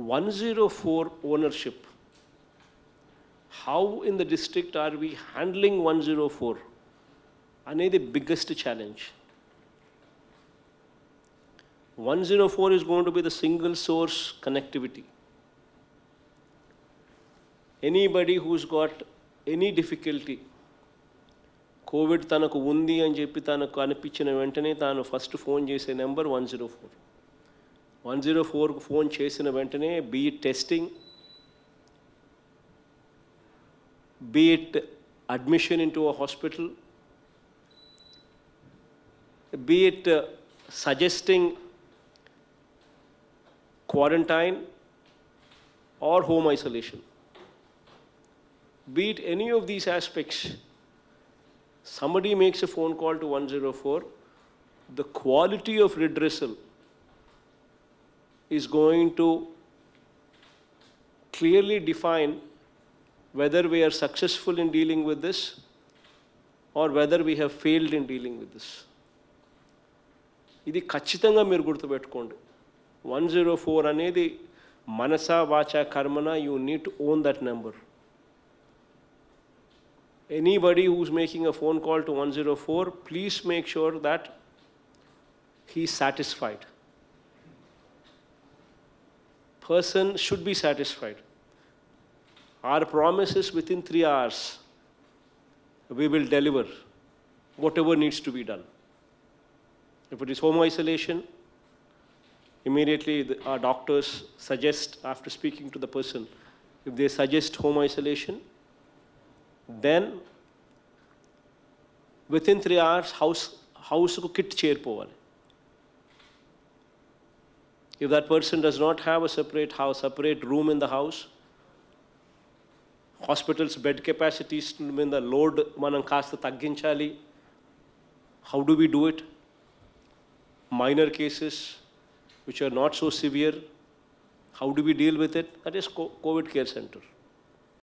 104 ownership. How in the district are we handling 104? అనేది biggest challenge. 104 is going to be the single source connectivity. Anybody who's got any difficulty, Covid తనకు ఉంది అని చెప్పి తనకు అనిపించిన వెంటనే తాను ఫస్ట్ ఫోన్ చేసే number one zero four one zero ఫోర్కు ఫోన్ చేసిన వెంటనే be testing be it admission into a hospital, be it uh, suggesting quarantine or home isolation. Be it any of these aspects, somebody makes a phone call to 104, the quality of redressal is going to clearly define whether we are successful in dealing with this or whether we have failed in dealing with this. ఇది ఖచ్చితంగా మీరు గుర్తుపెట్టుకోండి one zero four అనేది మనసా వాచా కర్మన you need to own that number anybody who's making a phone call to one zero four please make sure that he satisfied person should be satisfied. Our promise is within three hours, we will deliver whatever needs to be done. If it is home isolation, immediately the, our doctors suggest, after speaking to the person, if they suggest home isolation, then within three hours house house kit chair power. If that person does not have a separate house, separate room in the house, hospitals bed capacities మీద load మనం కాస్త తగ్గించాలి how do we do it minor cases which are not so severe how do we deal with it that is Covid care centre